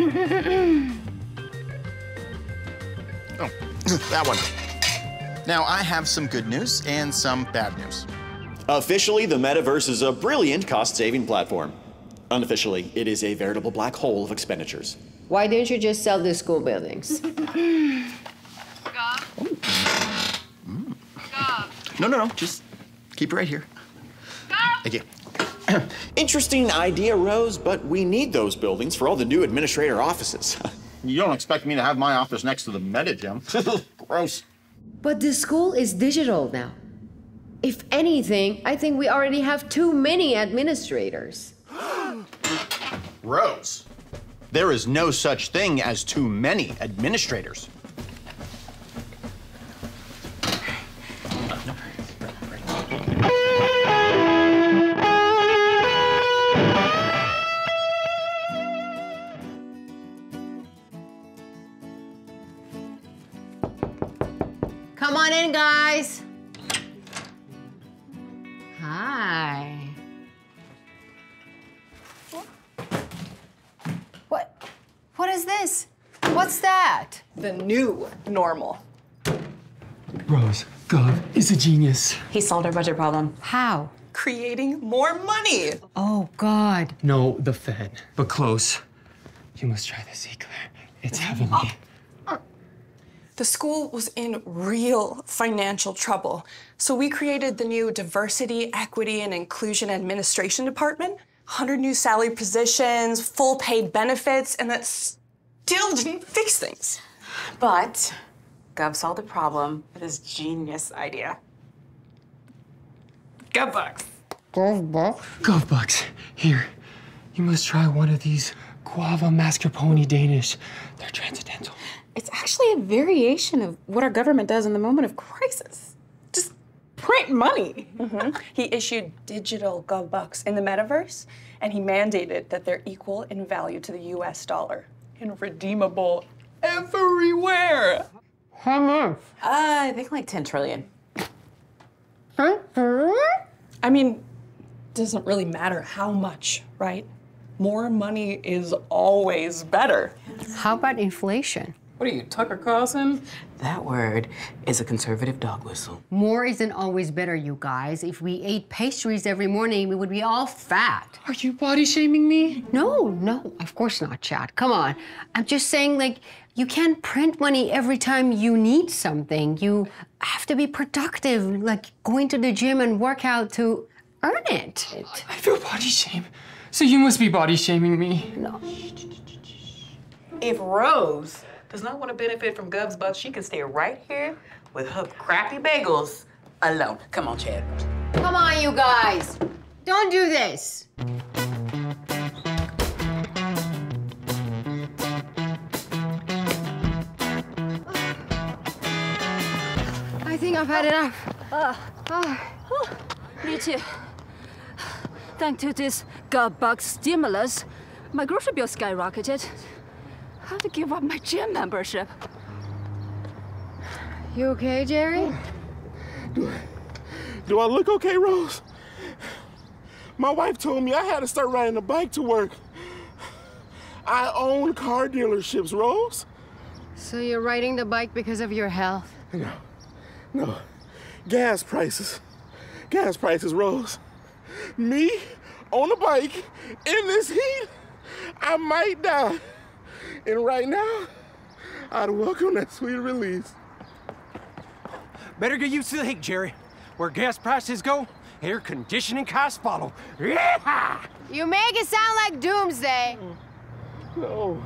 oh, that one. Now, I have some good news and some bad news. Officially, the metaverse is a brilliant cost saving platform. Unofficially, it is a veritable black hole of expenditures. Why didn't you just sell the school buildings? Mm. No, no, no. Just keep it right here. Thank you. Interesting idea, Rose, but we need those buildings for all the new administrator offices. you don't expect me to have my office next to the meta gym. Gross. But the school is digital now. If anything, I think we already have too many administrators. Rose, there is no such thing as too many administrators. Is this? What's that? The new normal. Rose, Gov is a genius. He solved our budget problem. How? Creating more money. Oh, God. No, the Fed, but close. You must try this eclair. It's heavenly. Oh. The school was in real financial trouble. So we created the new Diversity, Equity, and Inclusion Administration Department. 100 new salary positions, full paid benefits, and that still didn't fix things. But Gov solved the problem with his genius idea. GovBucks. GovBucks? GovBucks. Here, you must try one of these guava mascarpone Danish. They're transcendental. It's actually a variation of what our government does in the moment of crisis. Just print money. Mm-hmm. He issued digital GovBucks in the metaverse, and he mandated that they're equal in value to the US dollar and redeemable everywhere. How much? Uh, I think like 10 trillion. I mean, doesn't really matter how much, right? More money is always better. How about inflation? What are you, Tucker Carlson? That word is a conservative dog whistle. More isn't always better, you guys. If we ate pastries every morning, we would be all fat. Are you body shaming me? No, no, of course not, Chad. Come on. I'm just saying, like, you can't print money every time you need something. You have to be productive, like going to the gym and work out to earn it. I feel body shame. So you must be body shaming me. No. If Rose does not want to benefit from Gov's bucks, she can stay right here with her crappy bagels alone. Come on, Chad. Come on, you guys. Don't do this. I think I've had enough. Uh, oh. Me too. Thanks to this GovBucks stimulus, my grocery bill skyrocketed. I have to give up my gym membership. You okay, Jerry? Do I, do I look okay, Rose? My wife told me I had to start riding a bike to work. I own car dealerships, Rose. So you're riding the bike because of your health? No, no. Gas prices. Gas prices, Rose. Me on a bike in this heat, I might die. And right now, I'd welcome that sweet release. Better get used to the heat, Jerry. Where gas prices go, air conditioning costs follow. Yeah! You make it sound like doomsday. No.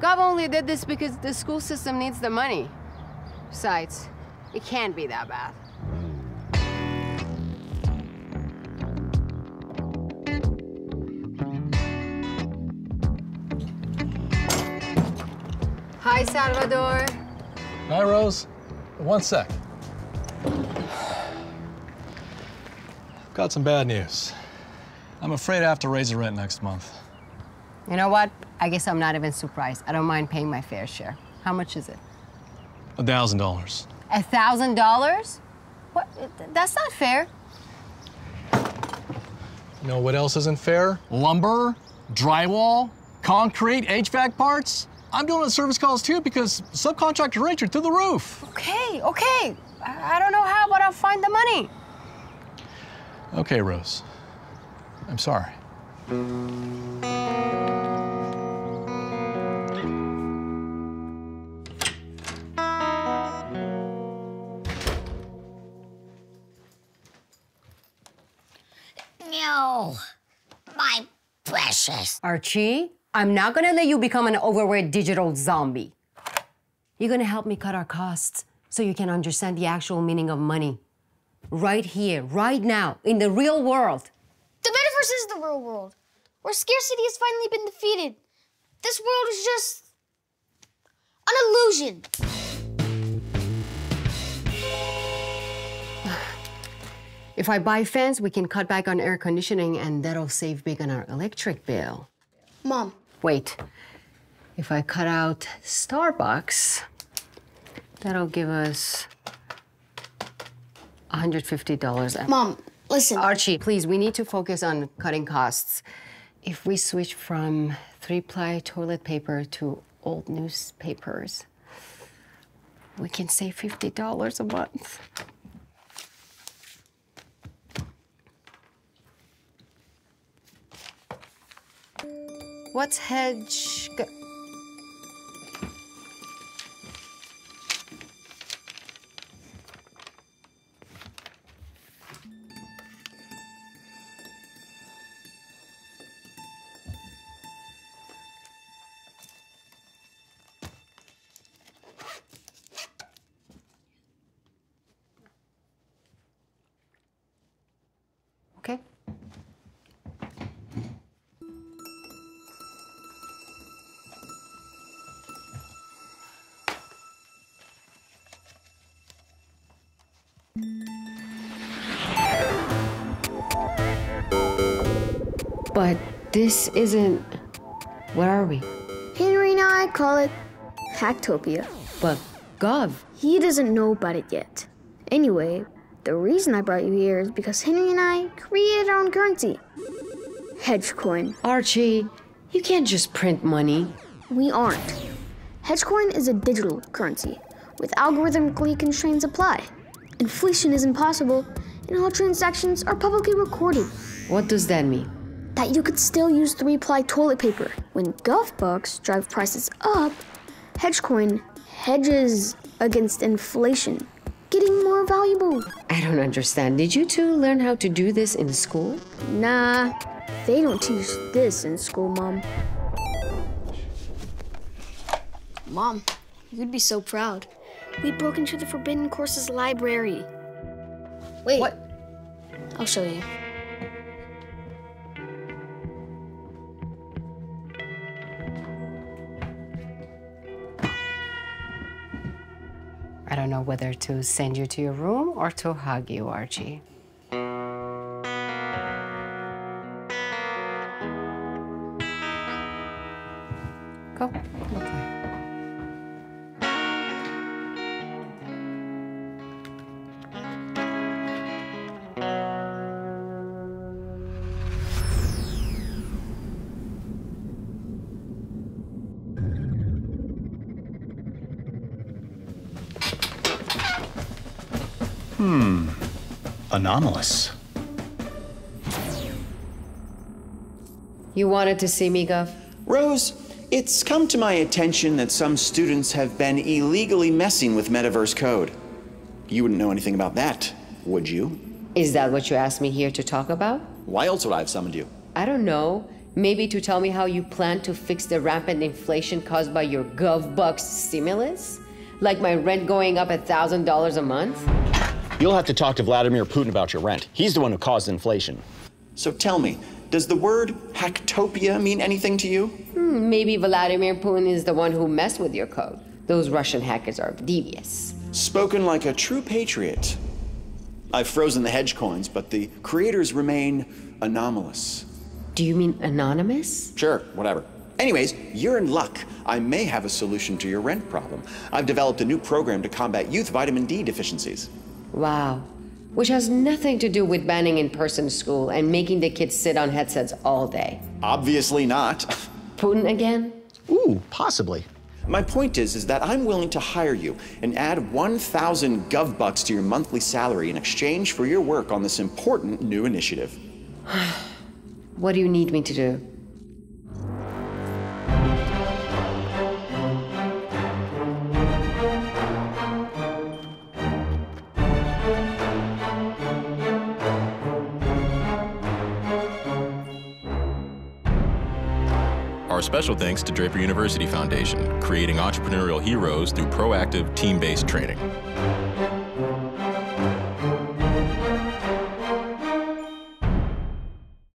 Gov only did this because the school system needs the money. Besides, it can't be that bad. Hi, Salvador. Hi, Rose. One sec. I've Got some bad news. I'm afraid I have to raise the rent next month. You know what? I guess I'm not even surprised. I don't mind paying my fair share. How much is it? A thousand dollars. A thousand dollars? What? That's not fair. You know what else isn't fair? Lumber, drywall, concrete, HVAC parts. I'm doing the service calls too because subcontractor rates are through the roof. Okay, okay. I I don't know how, but I'll find the money. Okay, Rose. I'm sorry. No, my precious. Archie, I'm not gonna let you become an overweight digital zombie. You're gonna help me cut our costs so you can understand the actual meaning of money. Right here, right now, in the real world. The metaverse is the real world, where scarcity has finally been defeated. This world is just an illusion. If I buy fans, we can cut back on air conditioning and that'll save big on our electric bill. Mom, Wait, if I cut out Starbucks, that'll give us $150. a- Mom, listen. Archie, please, we need to focus on cutting costs. If we switch from three ply toilet paper to old newspapers, we can save $50 a month. What's hedge? But this isn't. Where are we? Henry and I call it Hacktopia. But Gov. He doesn't know about it yet. Anyway, the reason I brought you here is because Henry and I created our own currency. Hedgecoin. Archie, you can't just print money. We aren't. Hedgecoin is a digital currency with algorithmically constrained supply. Inflation is impossible, and all transactions are publicly recorded. What does that mean? That you could still use three ply toilet paper. When golf GovBucks drive prices up, Hedgecoin hedges against inflation, getting more valuable. I don't understand. Did you two learn how to do this in school? Nah, they don't teach this in school, Mom. Mom, you'd be so proud. We broke into the Forbidden Courses library. Wait. What? I'll show you. I don't know whether to send you to your room or to hug you, Archie. Hmm. Anomalous. You wanted to see me, Gov? Rose, it's come to my attention that some students have been illegally messing with metaverse code. You wouldn't know anything about that, would you? Is that what you asked me here to talk about? Why else would I have summoned you? I don't know. Maybe to tell me how you plan to fix the rampant inflation caused by your GovBucks stimulus? Like my rent going up a $1,000 a month? You'll have to talk to Vladimir Putin about your rent. He's the one who caused inflation. So tell me, does the word hacktopia mean anything to you? Hmm, maybe Vladimir Putin is the one who messed with your code. Those Russian hackers are devious. Spoken like a true patriot. I've frozen the Hedgecoins, but the creators remain anomalous. Do you mean anonymous? Sure, whatever. Anyways, you're in luck. I may have a solution to your rent problem. I've developed a new program to combat youth vitamin D deficiencies. Wow. Which has nothing to do with banning in person school and making the kids sit on headsets all day. Obviously not. Putin again? Ooh, possibly. My point is, is that I'm willing to hire you and add 1,000 GovBucks to your monthly salary in exchange for your work on this important new initiative. What do you need me to do? Our special thanks to Draper University Foundation, creating entrepreneurial heroes through proactive, team based training.